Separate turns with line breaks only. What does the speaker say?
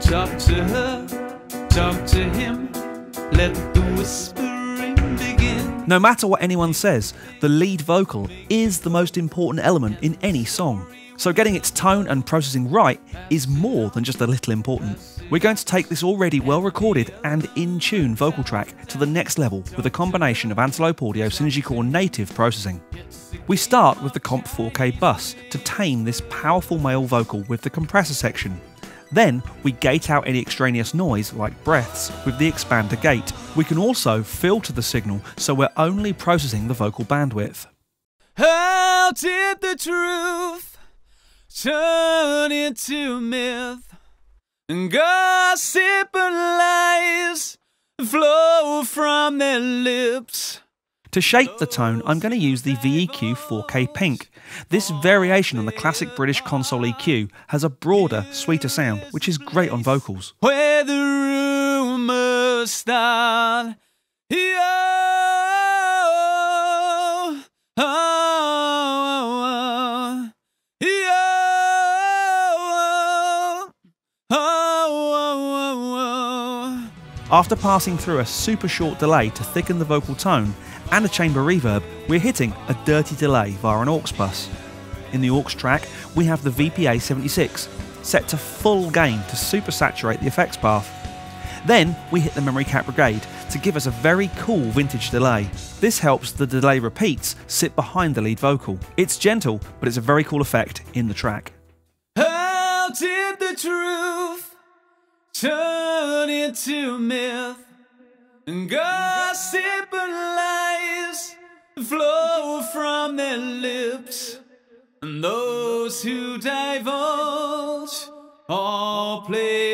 Talk to her, talk to him, let the whispering begin.
No matter what anyone says, the lead vocal is the most important element in any song. So getting its tone and processing right is more than just a little important. We're going to take this already well recorded and in tune vocal track to the next level with a combination of Antelope Audio Synergy Core native processing. We start with the Comp 4K bus to tame this powerful male vocal with the compressor section. Then we gate out any extraneous noise like breaths with the expander gate. We can also filter the signal so we're only processing the vocal bandwidth.
How did the truth turn into myth? Gossip and lies flow from their lips.
To shape the tone, I'm going to use the VEQ 4K Pink. This variation on the classic British console EQ has a broader, sweeter sound, which is great on vocals.
Where the rumors start.
After passing through a super short delay to thicken the vocal tone and a chamber reverb, we're hitting a dirty delay via an aux bus. In the aux track, we have the VPA 76, set to full gain to super saturate the effects path. Then we hit the memory cap brigade to give us a very cool vintage delay. This helps the delay repeats sit behind the lead vocal. It's gentle, but it's a very cool effect in the track.
How did the truth turn into myth? And gossip and lies flow from their lips. And those who divulge all play.